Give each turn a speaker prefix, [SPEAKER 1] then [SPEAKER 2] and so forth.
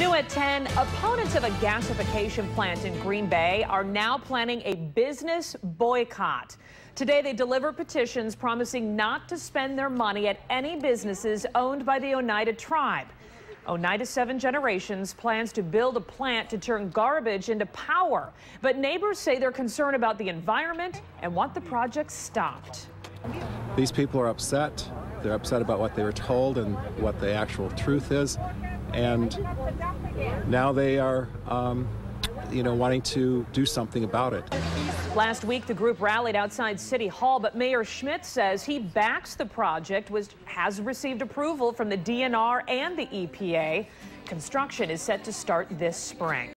[SPEAKER 1] New at 10, opponents of a gasification plant in Green Bay are now planning a business boycott. Today, they deliver petitions promising not to spend their money at any businesses owned by the Oneida tribe. Oneida Seven Generations plans to build a plant to turn garbage into power. But neighbors say they're concerned about the environment and want the project stopped.
[SPEAKER 2] These people are upset. They're upset about what they were told and what the actual truth is and now they are, um, you know, wanting to do something about it.
[SPEAKER 1] Last week, the group rallied outside City Hall, but Mayor Schmitt says he backs the project, which has received approval from the DNR and the EPA. Construction is set to start this spring.